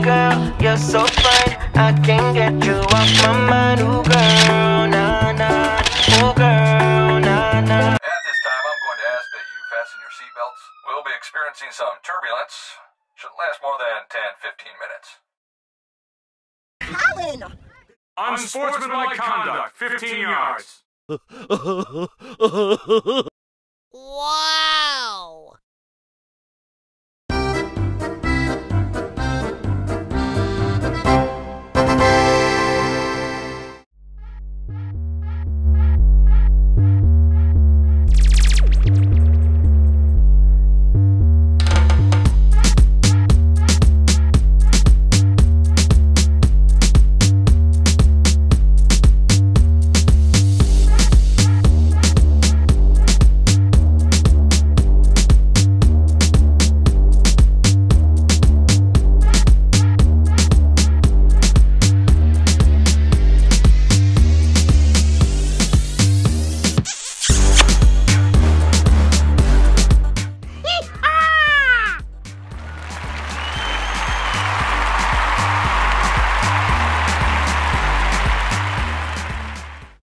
girl, you're so fine. I can't get you off my mind. Ooh, girl, nah, nah. Ooh, girl, nah, nah. At this time, I'm going to ask that you fasten your seatbelts. We'll be experiencing some turbulence. Shouldn't last more than 10 15 minutes. Colin. Unsportsmanlike conduct, 15 yards.